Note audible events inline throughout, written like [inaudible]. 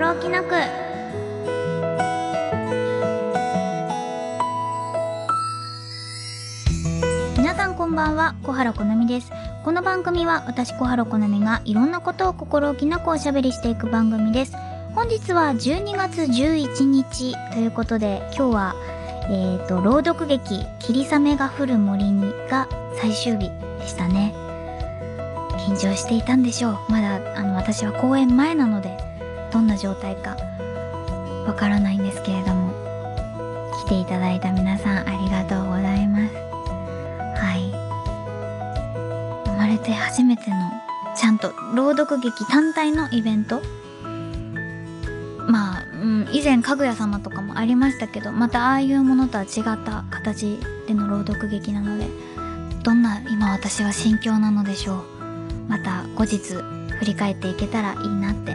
心置きなく。皆さんこんばんは小原好美です。この番組は私小原好美がいろんなことを心置きなくおしゃべりしていく番組です。本日は12月11日ということで今日はえーと朗読劇「霧雨が降る森に」が最終日でしたね。緊張していたんでしょう。まだあの私は公演前なのでどんな状態かわからないんですけれども来ていただいた皆さんありがとうございます。はい。生まれて初めてのちゃんと朗読劇単体のイベント？まあ、うん、以前かぐや様とかもありましたけどまたああいうものとは違った形での朗読劇なのでどんな今私は心境なのでしょう？また後日振り返っていけたらいいなって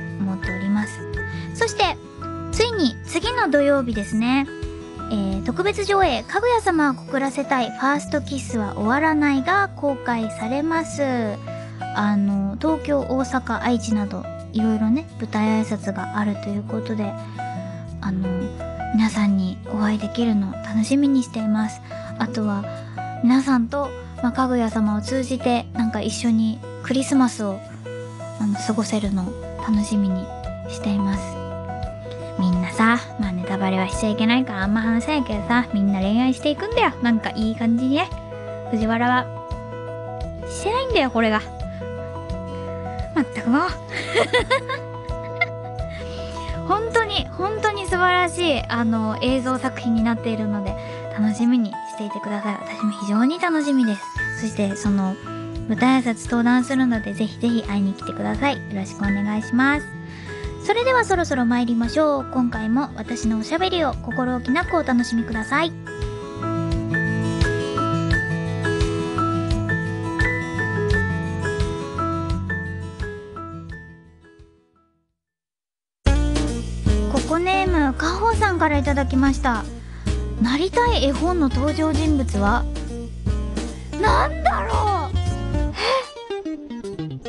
土曜日ですね。えー、特別上映「かぐや様は告らせたいファーストキスは終わらない」が公開されます。あの東京大阪愛知などいろいろね舞台挨拶があるということであの皆さんにお会いできるのを楽しみにしています。あとは皆さんと、まあ、かぐや様を通じてなんか一緒にクリスマスをあの過ごせるのを楽しみにしています。みんなさまあネタバレはしちゃいけないからあんま話せないけどさみんな恋愛していくんだよ。なんかいい感じにね。藤原は。してないんだよこれが。まったくもう。[laughs] 本当に本当に素晴らしいあの映像作品になっているので楽しみにしていてください。私も非常に楽しみです。そしてその舞台挨拶登壇するのでぜひぜひ会いに来てください。よろしくお願いします。それではそろそろ参りましょう。今回も私のおしゃべりを心置きなくお楽しみください。ここネームかほさんからいただきました。なりたい絵本の登場人物は？なんだろう。え？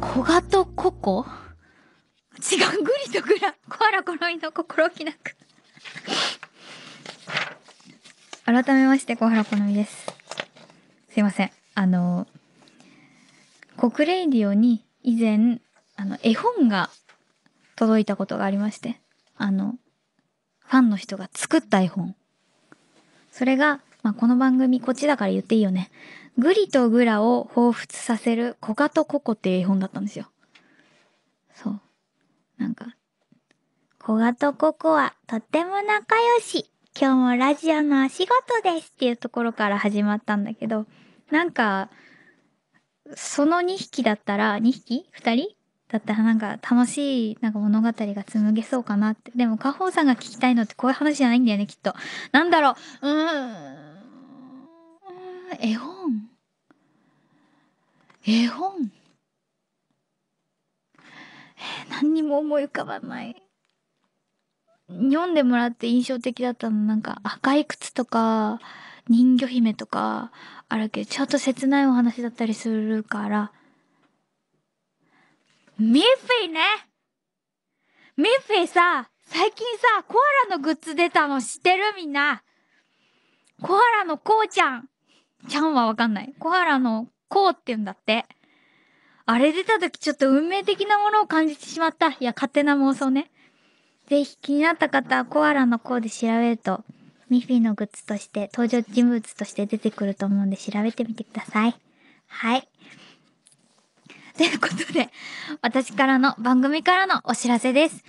小ガトコ？違う、グリとグラ。コアラコロイの心置きなく。改めまして、小原好みです。すいません。あの、国レイディオに以前、あの、絵本が届いたことがありまして、あの、ファンの人が作った絵本。それが、まあ、この番組こっちだから言っていいよね。グリとグラを彷彿させるコガとココっていう絵本だったんですよ。そう。なんか、コガとココはとっても仲良し。今日もラジオのお仕事ですっていうところから始まったんだけど、なんか、その2匹だったら、2匹 ?2 人？だったらなんか楽しいなんか物語が紡げそうかなって。でも、カホさんが聞きたいのってこういう話じゃないんだよね、きっと。なんだろう。うーん。絵本絵本何にも思い浮かばない。読んでもらって印象的だったのなんか赤い靴とか人魚姫とかあるけどちょっと切ないお話だったりするから。ミッフィーねミッフィーさ、最近さ、コアラのグッズ出たの知ってるみんな。コアラのコウちゃん。ちゃんはわかんない。コアラのコウって言うんだって。あれ出た時ちょっと運命的なものを感じてしまった。いや、勝手な妄想ね。ぜひ気になった方はコアラのコーで調べると、ミフィのグッズとして、登場人物として出てくると思うんで調べてみてください。はい。ということで、私からの番組からのお知らせです。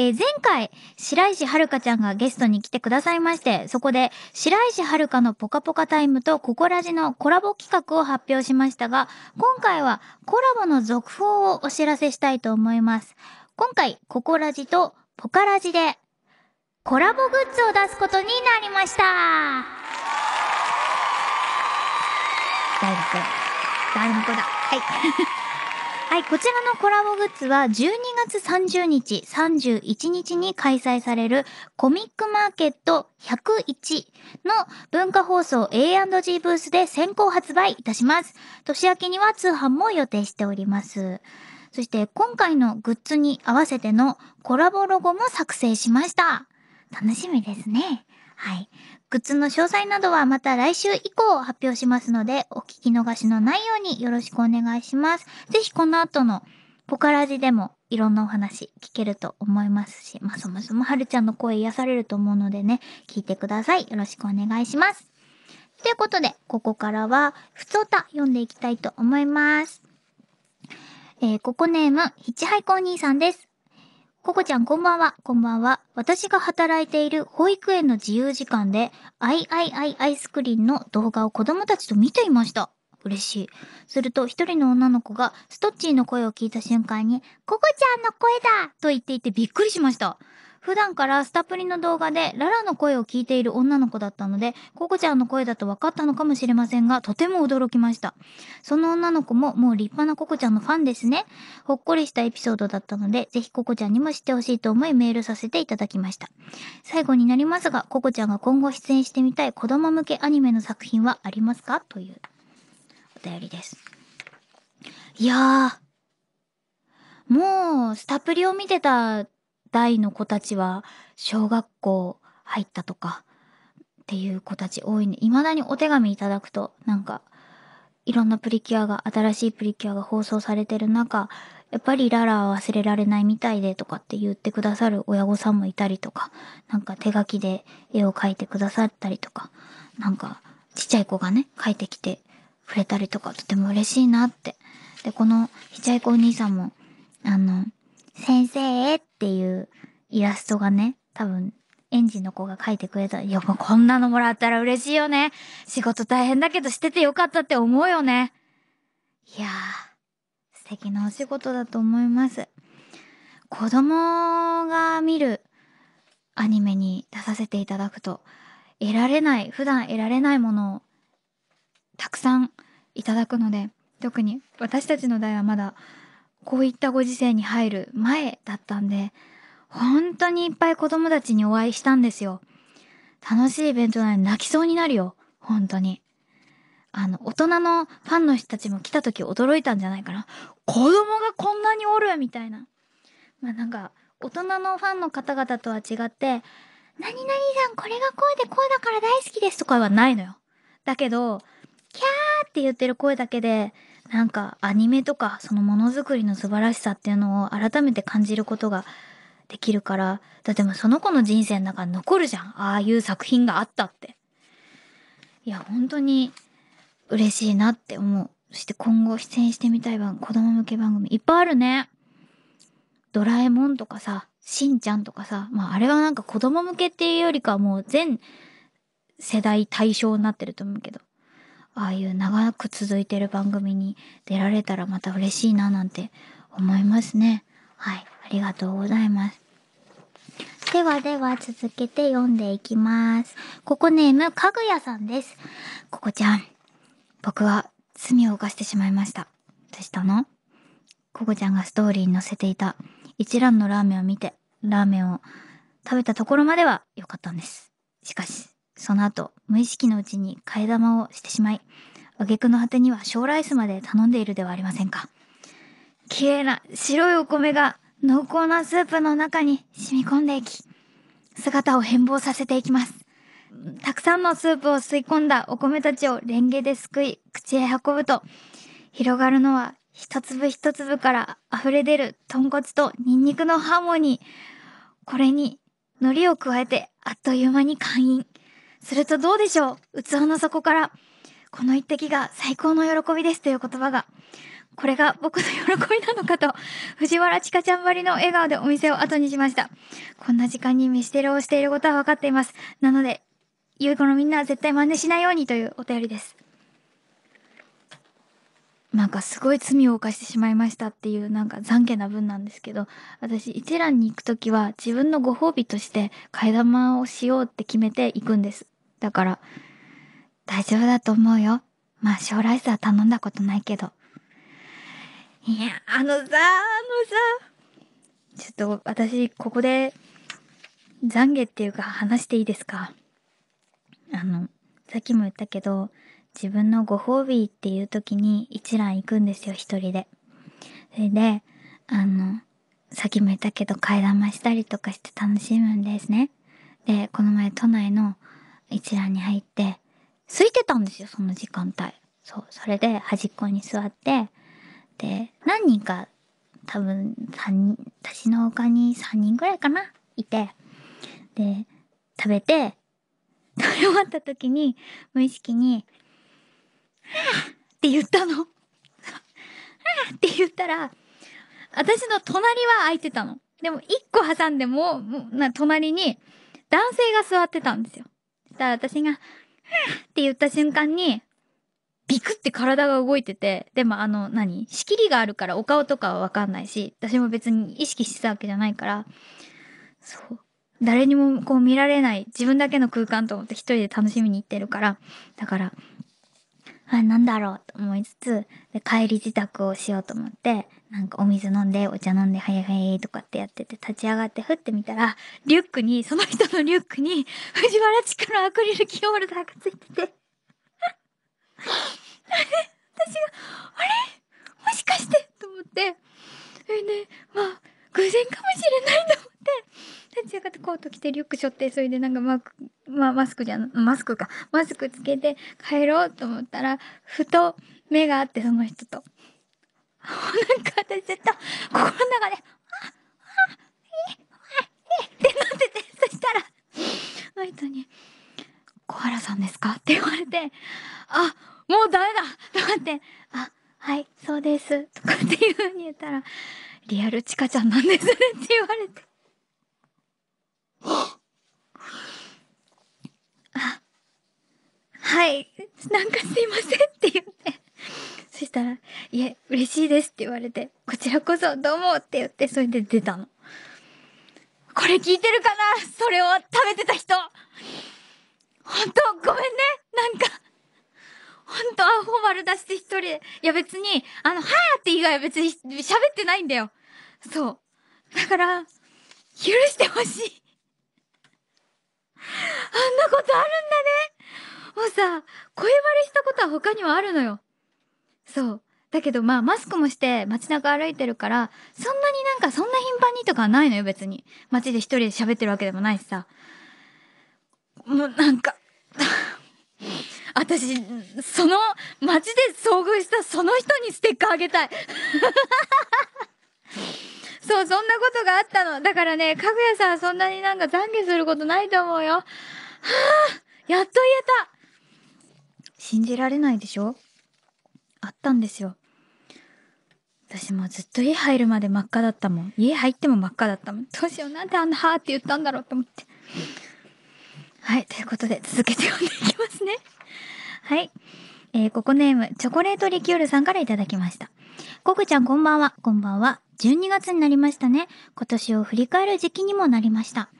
えー前回、白石遥香ちゃんがゲストに来てくださいまして、そこで、白石遥香のポカポカタイムとココラジのコラボ企画を発表しましたが、今回はコラボの続報をお知らせしたいと思います。今回、ココラジとポカラジで、コラボグッズを出すことになりました誰だこれ誰の子だはい。はい、こちらのコラボグッズは12月30日、31日に開催されるコミックマーケット101の文化放送 A&G ブースで先行発売いたします。年明けには通販も予定しております。そして今回のグッズに合わせてのコラボロゴも作成しました。楽しみですね。はい。グッズの詳細などはまた来週以降発表しますので、お聞き逃しのないようによろしくお願いします。ぜひこの後のポカラジでもいろんなお話聞けると思いますし、まあそもそもはるちゃんの声癒されると思うのでね、聞いてください。よろしくお願いします。ということで、ここからは、ふつおた読んでいきたいと思います。えー、ココネーム、ヒッチハイコー兄さんです。ココちゃんこんばんは、こんばんは。私が働いている保育園の自由時間で、アイアイアイアイスクリーンの動画を子供たちと見ていました。嬉しい。すると一人の女の子がストッチーの声を聞いた瞬間に、ココちゃんの声だと言っていてびっくりしました。普段からスタプリの動画でララの声を聞いている女の子だったので、ココちゃんの声だと分かったのかもしれませんが、とても驚きました。その女の子ももう立派なココちゃんのファンですね。ほっこりしたエピソードだったので、ぜひココちゃんにも知ってほしいと思いメールさせていただきました。最後になりますが、ココちゃんが今後出演してみたい子供向けアニメの作品はありますか？というお便りです。いやー、もう、スタプリを見てた代の子たちは小学校入ったとかっていう子たち多いね。未だにお手紙いただくとなんかいろんなプリキュアが、新しいプリキュアが放送されてる中、やっぱりララは忘れられないみたいでとかって言ってくださる親御さんもいたりとか、なんか手書きで絵を描いてくださったりとか、なんかちっちゃい子がね、描いてきて触れたりとかとても嬉しいなって。で、このちっちゃい子お兄さんも、あの、先生？っっていうイラストがね、多分、園児の子が描いてくれた。いや、もうこんなのもらったら嬉しいよね。仕事大変だけどしててよかったって思うよね。いやー、素敵なお仕事だと思います。子供が見るアニメに出させていただくと、得られない、普段得られないものをたくさんいただくので、特に私たちの代はまだこういったご時世に入る前だったんで、本当にいっぱい子供たちにお会いしたんですよ。楽しいイベントなのに泣きそうになるよ。本当に。あの、大人のファンの人たちも来た時驚いたんじゃないかな。子供がこんなにおるみたいな。まあなんか、大人のファンの方々とは違って、何々さんこれがこうでこうだから大好きですとかはないのよ。だけど、キャーって言ってる声だけで、なんかアニメとかそのものづくりの素晴らしさっていうのを改めて感じることができるから、だってもその子の人生の中に残るじゃん。ああいう作品があったって。いや、本当に嬉しいなって思う。そして今後出演してみたい番、子供向け番組いっぱいあるね。ドラえもんとかさ、しんちゃんとかさ、まああれはなんか子供向けっていうよりかはもう全世代対象になってると思うけど。ああいう長く続いてる番組に出られたらまた嬉しいななんて思いますね。はい。ありがとうございます。ではでは続けて読んでいきます。ここネーム、かぐやさんです。ここちゃん、僕は罪を犯してしまいました。どうしたの？ここちゃんがストーリーに載せていた一蘭のラーメンを見て、ラーメンを食べたところまでは良かったんです。しかし、その後、無意識のうちに替え玉をしてしまい、挙句の果てには小ライスまで頼んでいるではありませんか。綺麗な白いお米が濃厚なスープの中に染み込んでいき、姿を変貌させていきます。たくさんのスープを吸い込んだお米たちをレンゲですくい、口へ運ぶと、広がるのは一粒一粒から溢れ出る豚骨とニンニクのハーモニー。これに海苔を加えてあっという間に完飲。するとどうでしょう？器の底から、この一滴が最高の喜びですという言葉が、これが僕の喜びなのかと、藤原千佳ちゃんばりの笑顔でお店を後にしました。こんな時間に飯テロをしていることは分かっています。なので、良い子のみんなは絶対真似しないようにというお便りです。なんかすごい罪を犯してしまいましたっていうなんか懺悔な文なんですけど、私一蘭に行くときは自分のご褒美として替え玉をしようって決めて行くんです。だから、大丈夫だと思うよ。まあ、将来さ頼んだことないけど。いや、あのさ、あのさ、ちょっと私、ここで、懺悔っていうか話していいですか？あの、さっきも言ったけど、自分のご褒美っていう時に一蘭行くんですよ、一人で。それで、あの、さっきも言ったけど階段増したりとかして楽しむんですね。で、この前都内の一覧に入って、空いてたんですよ、その時間帯。そう、それで端っこに座って、で、何人か、多分、三人、私の他に3人ぐらいかな、いて、で、食べて、食べ終わった時に、無意識に、って言ったの。って言ったら、私の隣は空いてたの。でも、一個挟んでも、な隣に、男性が座ってたんですよ。そしたら私が、って言った瞬間に、ビクって体が動いてて、でもあの何、仕切りがあるからお顔とかはわかんないし、私も別に意識してたわけじゃないから、そう。誰にもこう見られない自分だけの空間と思って一人で楽しみに行ってるから、だから、あ、なんだろうと思いつつ、で帰り自宅をしようと思って、なんかお水飲んで、お茶飲んで、はいはいとかってやってて、立ち上がってふってみたら、リュックに、その人のリュックに、藤原地区のアクリルキーホルダーがついてて。私が、あれ？もしかして？と思って、それで、まあ、偶然かもしれないと思って、立ち上がってコート着てリュック背負って、それでなんかマまあ、マスクじゃん、マスクか、マスクつけて帰ろうと思ったら、ふと目があって、その人と。なんか私ずっと心の中で、あ、あ、え、え、ってなってて、そしたら、その人に、小原さんですか？って言われて、あ、もうダメだとかって、あ、はい、そうです。とかっていう風に言ったら、リアルチカちゃんなんですねって言われて。あ、はい、なんかすいませんって言って。そしたら、いえ、嬉しいですって言われて、こちらこそどうもって言って、それで出たの。これ聞いてるかな？それを食べてた人ほんと、ごめんねなんか、ほんとアホ丸出して一人で。いや別に、あの、はーって以外は別に喋ってないんだよ。そう。だから、許してほしい。あんなことあるんだね。もうさ、声バレしたことは他にはあるのよ。そう。だけどまあマスクもして街中歩いてるから、そんなになんかそんな頻繁にとかはないのよ別に。街で一人で喋ってるわけでもないしさ。もうなんか [laughs] 私、その街で遭遇したその人にステッカーあげたい。[laughs] そう、そんなことがあったの。だからね、かぐやさんそんなになんか懺悔することないと思うよ。はぁ、やっと言えた。信じられないでしょ？あったんですよ。私もずっと家入るまで真っ赤だったもん。家入っても真っ赤だったもん。どうしよう、なんであんなはーって言ったんだろうと思って。はい、ということで続けて読んでいきますね。はい。えー、ここネーム、チョコレートリキュールさんからいただきました。コグちゃんこんばんは。こんばんは。12月になりましたね。今年を振り返る時期にもなりました。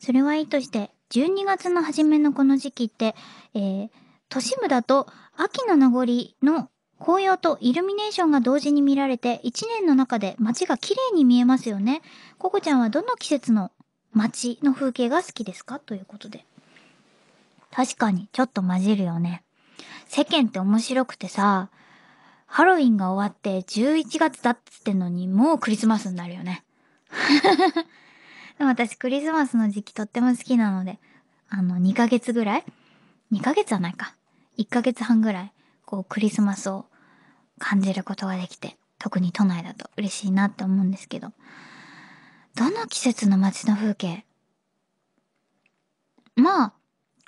それはいいとして、12月の初めのこの時期って、えー、都市部だと秋の名残の紅葉とイルミネーションが同時に見られて、1年の中で街が綺麗に見えますよね。ココちゃんはどの季節の街の風景が好きですか？ということで。確かに、ちょっと混じるよね。世間って面白くてさ、ハロウィンが終わって11月だっつってんのにもうクリスマスになるよね。[laughs] でも私クリスマスの時期とっても好きなので、あの2ヶ月ぐらい ?2 ヶ月はないか。1ヶ月半ぐらい、こうクリスマスを感じることができて、特に都内だと嬉しいなって思うんですけど。どの季節の街の風景？まあ、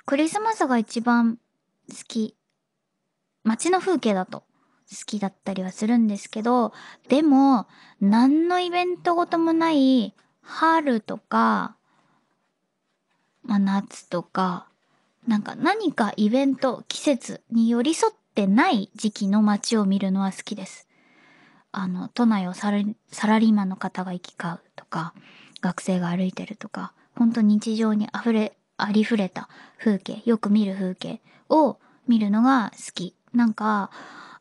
クリスマスが一番好き。街の風景だときだったりはするんですけど、でも、何のイベントごともない春とか、まあ、夏とか、なんか何かイベント、季節に寄り添ってない時期の街を見るのは好きです。あの、都内をサラサラリーマンの方が行き交うとか、学生が歩いてるとか、本当日常に溢れありふれた風景、よく見る風景を見るのが好き。なんか、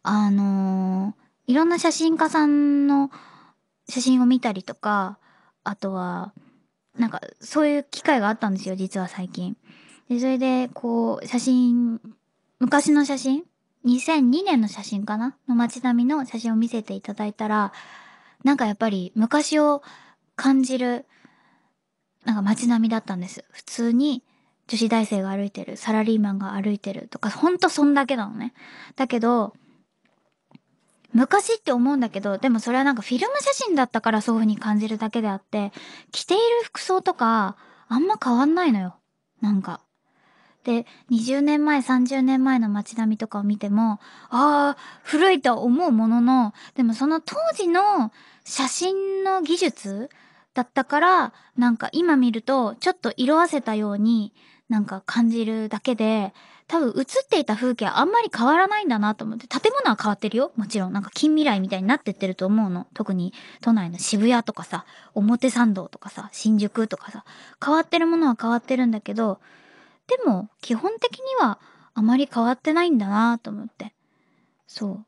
あのー、いろんな写真家さんの写真を見たりとか、あとは、なんか、そういう機会があったんですよ、実は最近。で、それで、こう、写真、昔の写真 ?2002 年の写真かな？の街並みの写真を見せていただいたら、なんかやっぱり昔を感じる、なんか街並みだったんです。普通に女子大生が歩いてる、サラリーマンが歩いてるとか、ほんとそんだけなのね。だけど、昔って思うんだけど、でもそれはなんかフィルム写真だったからそういう風に感じるだけであって、着ている服装とか、あんま変わんないのよ。なんか。で、20年前、30年前の街並みとかを見ても、ああ、古いと思うものの、でもその当時の写真の技術だったから、なんか今見ると、ちょっと色あせたようになんか感じるだけで、多分映っていた風景はあんまり変わらないんだなと思って、建物は変わってるよもちろん。なんか近未来みたいになってってると思うの。特に都内の渋谷とかさ、表参道とかさ、新宿とかさ、変わってるものは変わってるんだけど、でも基本的にはあまり変わってないんだなと思って。そう。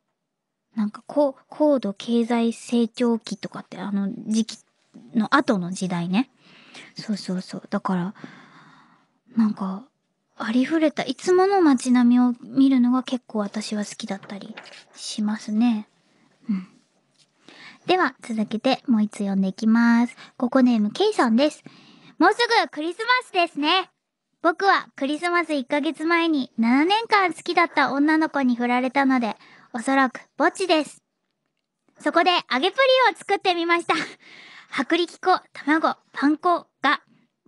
なんかこう、高度経済成長期とかってあの時期の後の時代ね。そうそうそう。だから、なんか、ありふれた、いつもの街並みを見るのが結構私は好きだったりしますね。うん。では、続けてもう一つ読んでいきます。ココネーム K さんです。もうすぐクリスマスですね。僕はクリスマス1ヶ月前に7年間好きだった女の子に振られたので、おそらくぼっちです。そこで揚げプリンを作ってみました。[laughs] 薄力粉、卵、パン粉が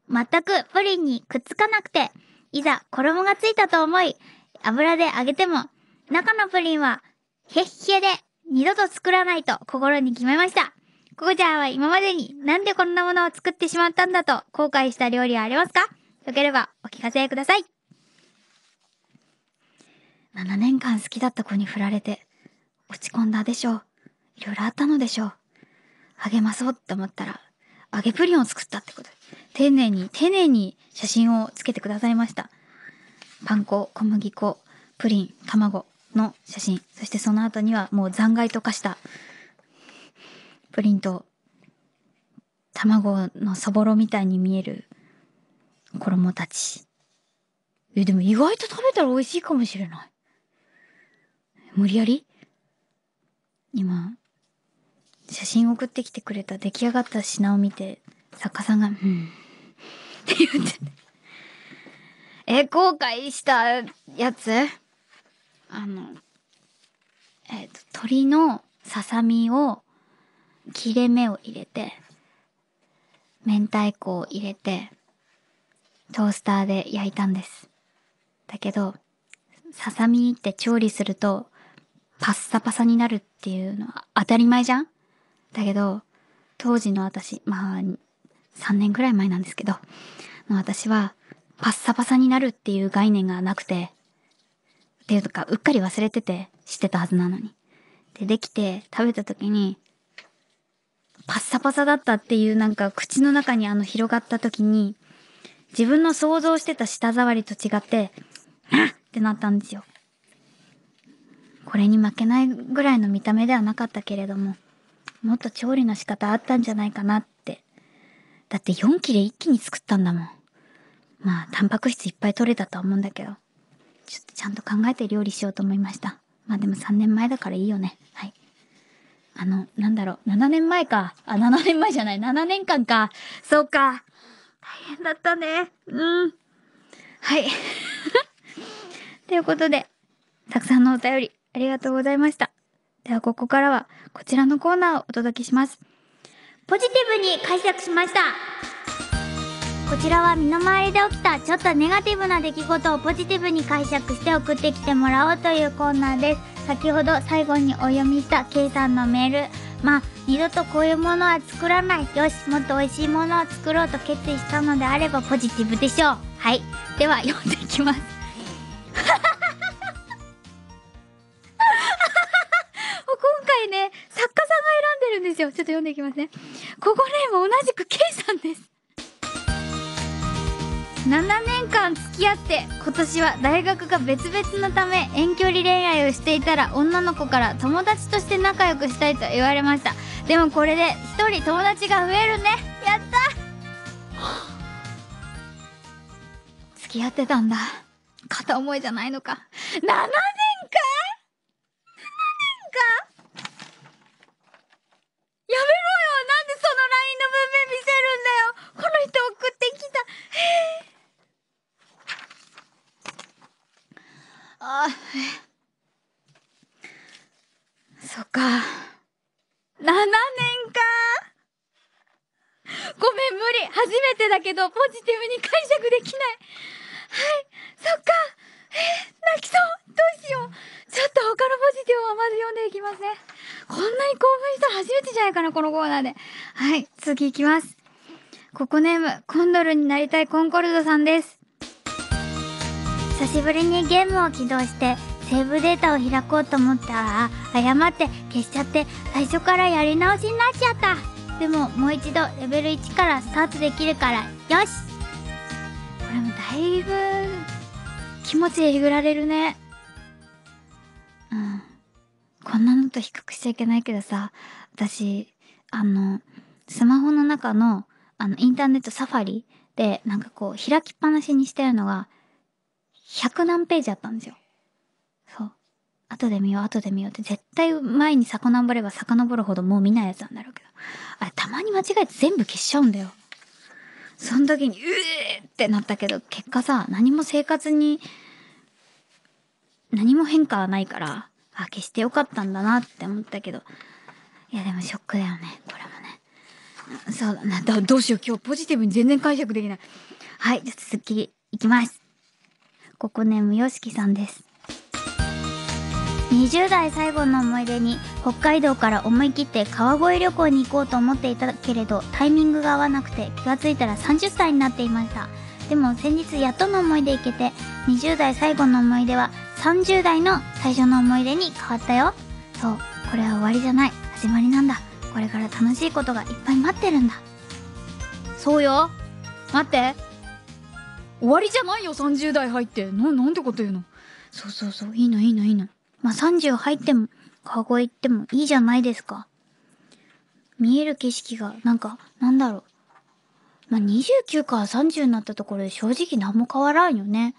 全くプリンにくっつかなくて、いざ衣がついたと思い、油で揚げても、中のプリンは、へっへで二度と作らないと心に決めました。ココちゃんは今までになんでこんなものを作ってしまったんだと後悔した料理はありますか？よければお聞かせください。7年間好きだった子に振られて、落ち込んだでしょう。いろいろあったのでしょう。励まそうって思ったら、揚げプリンを作ったってこと丁寧に、丁寧に写真をつけてくださいました。パン粉、小麦粉、プリン、卵の写真。そしてその後にはもう残骸と化したプリンと卵のそぼろみたいに見える衣たち。え、でも意外と食べたら美味しいかもしれない。無理やり？今、写真送ってきてくれた出来上がった品を見て、作家さんが、うん。って言って。え、後悔したやつ？あの、えっ、ー、と、鶏のささみを、切れ目を入れて、明太子を入れて、トースターで焼いたんです。だけど、ささみって調理すると、パッサパサになるっていうのは当たり前じゃん？だけど、当時の私、まあ、3年くらい前なんですけど、私は、パッサパサになるっていう概念がなくて、っていうか、うっかり忘れてて、知ってたはずなのに。で、できて、食べた時に、パッサパサだったっていうなんか口の中にあの広がった時に、自分の想像してた舌触りと違って、あっってなったんですよ。これに負けないぐらいの見た目ではなかったけれども、もっと調理の仕方あったんじゃないかなって。だって4切れ一気に作ったんだもん。まあ、タンパク質いっぱい取れたとは思うんだけど、ちょっとちゃんと考えて料理しようと思いました。まあでも3年前だからいいよね。はい。あの、なんだろう、7年前か。あ、7年前じゃない、7年間か。そうか。大変だったね。うん。はい。[laughs] ということで、たくさんのお便りありがとうございました。ではここからはこちらのコーナーをお届けします。ポジティブに解釈しました。こちらは身の回りで起きたちょっとネガティブな出来事をポジティブに解釈して送ってきてもらおうというコーナーです。先ほど最後にお読みした K さんのメール。まあ、二度とこういうものは作らない。よし、もっと美味しいものを作ろうと決意したのであればポジティブでしょう。はい。では読んでいきます。今回ね、作家さんが選んでるんですよ。ちょっと読んでいきますね。ここね、も同じく K さんです。7年間付き合って今年は大学が別々のため遠距離恋愛をしていたら女の子から友達として仲良くしたいと言われましたでもこれで1人友達が増えるねやった付き合ってたんだ片思いじゃないのか7年か7年かやめるそっか。7年かごめん、無理。初めてだけど、ポジティブに解釈できない。はい、そっか。えー、泣きそう。どうしよう。ちょっと他のポジティブをまず読んでいきますね。こんなに興奮した初めてじゃないかな、このコーナーで。はい、次いきます。ココネーム、コンドルになりたいコンコルドさんです。久しぶりにゲームを起動して、セーブデータを開こうと思ったら、誤って消しちゃって、最初からやり直しになっちゃった。でも、もう一度レベル1からスタートできるから、よしこれもだいぶ、気持ちえぐられるね。うん。こんなのと比較しちゃいけないけどさ、私、あの、スマホの中の、あの、インターネットサファリで、なんかこう、開きっぱなしにしてるのが、100何ページあったんですよ。後で見よう、後で見ようって、絶対前に遡れば遡るほどもう見ないやつなんだろうけど。あれ、たまに間違えて全部消しちゃうんだよ。その時に、うえーってなったけど、結果さ、何も生活に、何も変化はないから、あ、消してよかったんだなって思ったけど。いや、でもショックだよね、これもね。そうだな、だどうしよう、今日ポジティブに全然解釈できない。はい、じゃ続き、いきます。ここネームよしきさんです。20代最後の思い出に北海道から思い切って川越旅行に行こうと思っていたけれどタイミングが合わなくて気がついたら30歳になっていました。でも先日やっとの思い出行けて20代最後の思い出は30代の最初の思い出に変わったよ。そうこれは終わりじゃない。始まりなんだ。これから楽しいことがいっぱい待ってるんだ。そうよ。待って。終わりじゃないよ30代入って。ななんてこと言うの？そうそうそういいのいいのいいのまあ、30入っても、川越行ってもいいじゃないですか。見える景色が、なんか、なんだろう。まあ、29から30になったところで正直何も変わらんよね。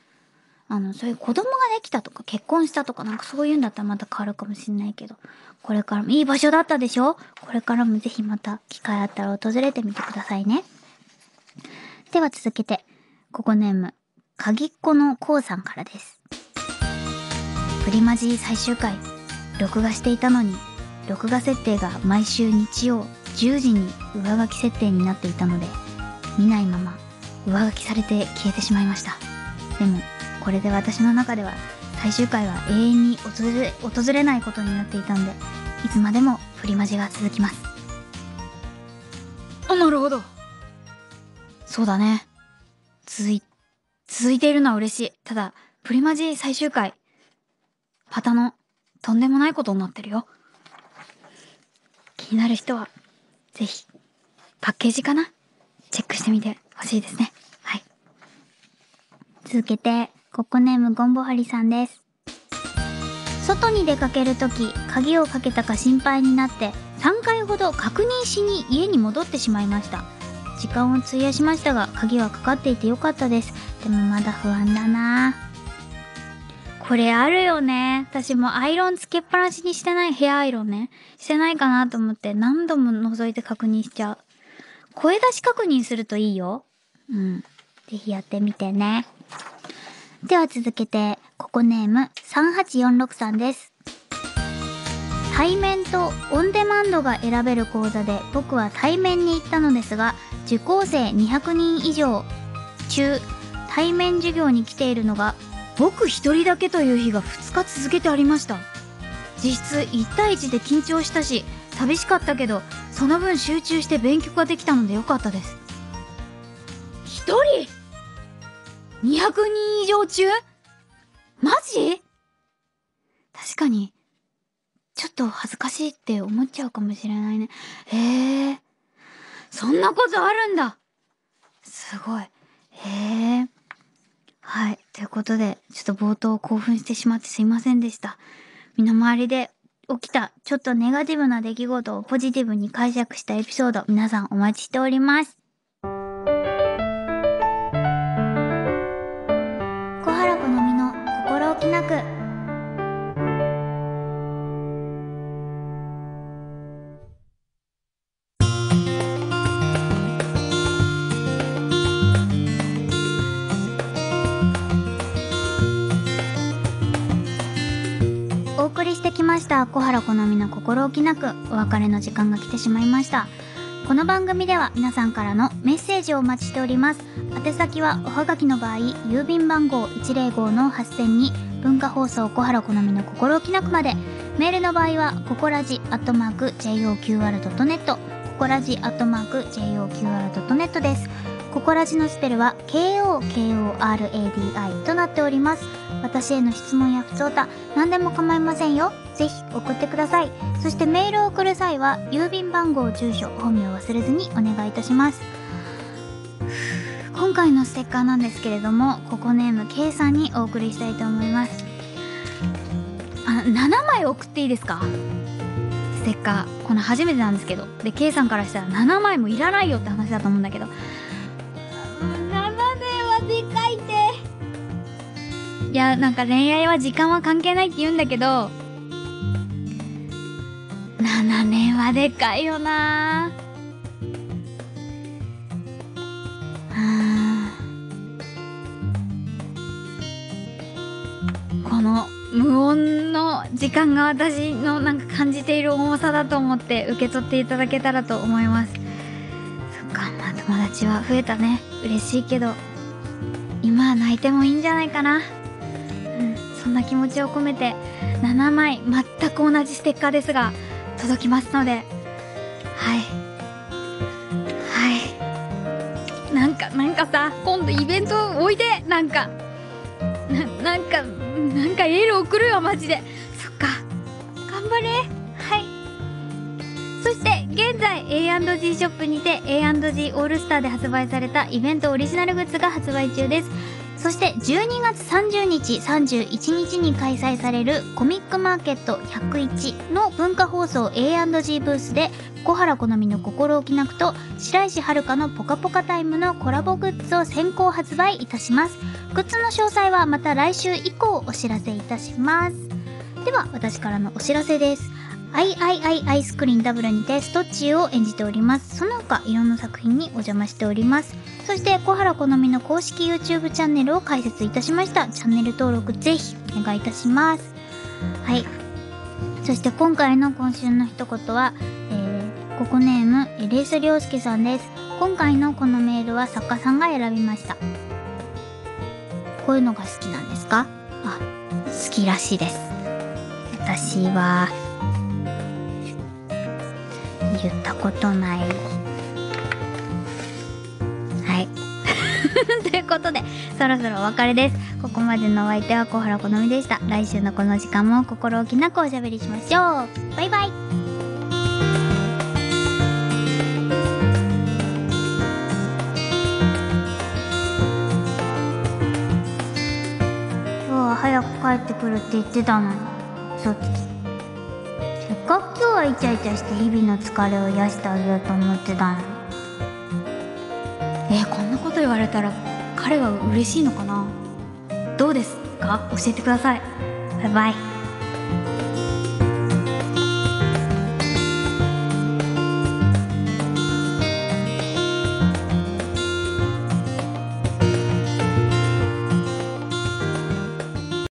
あの、そういう子供ができたとか結婚したとかなんかそういうんだったらまた変わるかもしんないけど、これからもいい場所だったでしょ？これからもぜひまた機会あったら訪れてみてくださいね。では続けて、ここネーム、鍵っ子のこうさんからです。プリマジ最終回。録画していたのに録画設定が毎週日曜10時に上書き設定になっていたので見ないまま上書きされて消えてしまいました。でもこれで私の中では最終回は永遠に訪れ訪れないことになっていたんでいつまでもプリマジが続きます。あなるほど。そうだね。続い続いているのは嬉しい。ただプリマジ最終回パタの、とんでもないことになってるよ。気になる人は、ぜひ、パッケージかな？チェックしてみてほしいですね。はい。続けて、ココネームゴンボハリさんです。外に出かけるとき、鍵をかけたか心配になって、3回ほど確認しに家に戻ってしまいました。時間を費やしましたが、鍵はかかっていてよかったです。でもまだ不安だなぁ。これあるよね。私もアイロンつけっぱなしにしてないヘアアイロンね。してないかなと思って何度も覗いて確認しちゃう。声出し確認するといいよ。うん。ぜひやってみてね。では続けて、ココネーム3846さんです。対面とオンデマンドが選べる講座で僕は対面に行ったのですが、受講生200人以上中、対面授業に来ているのが僕一人だけという日が2日続けてありました。実質1対1で緊張したし寂しかったけどその分集中して勉強ができたのでよかったです。1人？200人以上中？マジ？確かにちょっと恥ずかしいって思っちゃうかもしれないね。へえ。そんなことあるんだ。すごい。へえ。はい。ということで、ちょっと冒頭興奮してしまってすいませんでした。身の回りで起きたちょっとネガティブな出来事をポジティブに解釈したエピソード、皆さんお待ちしております。ました小原好みの心置きなくお別れの時間が来てしまいました。この番組では皆さんからのメッセージをお待ちしております。宛先はおはがきの場合郵便番号105の8000に文化放送小原好みの心置きなくまで。メールの場合はココラジアットマーク JOQR.net ココラジアットマーク JOQR.net です。ココラジのスペルは KOKORADI となっております。私への質問や不相談何でも構いませんよ。ぜひ送ってください。そしてメールを送る際は郵便番号住所本名を忘れずにお願いいたします。今回のステッカーなんですけれどもココネーム K さんにお送りしたいと思います。あ7枚送っていいですか？ステッカーこの初めてなんですけど。で K さんからしたら7枚もいらないよって話だと思うんだけど。7年はでかいって。いやなんか恋愛は時間は関係ないって言うんだけど7年はでかいよな。この無音の時間が私のなんか感じている重さだと思って受け取っていただけたらと思います。そっかまあ友達は増えたね。嬉しいけど今は泣いてもいいんじゃないかな。うんそんな気持ちを込めて7枚全く同じステッカーですが届きますので。はい。はい。なんかなんかさ今度イベントおいで。なんかななんかなんかエール送るよマジで。そっか。頑張れ。はい。そして現在 A&G ショップにて A&G オールスターで発売されたイベントオリジナルグッズが発売中です。そして12月30日31日に開催されるコミックマーケット101の文化放送 A&G ブースで小原好みの心置きなくと白石遥のポカポカタイムのコラボグッズを先行発売いたします。グッズの詳細はまた来週以降お知らせいたします。では私からのお知らせです。III アイスクリーンダブルにてストッチーを演じております。その他いろんな作品にお邪魔しております。そして小原好みの公式 YouTube チャンネルを開設いたしました。チャンネル登録ぜひお願いいたします。はい。そして今回の今週の一言は、えー、ココネームエレース涼介さんです。今回のこのメールは作家さんが選びました。こういうのが好きなんですか？あ好きらしいです。私は言ったことない。はい。[laughs] ということでそろそろお別れです。ここまでのお相手は小原好みでした。来週のこの時間も心置きなくおしゃべりしましょう。バイバイ。今日は早く帰ってくるって言ってたのに。嘘つきせっかく今日はイチャイチャして日々の疲れを癒してあげようと思ってたの。えーこんなこと言われたら彼は嬉しいのかな？どうですか？教えてください。バイバイ。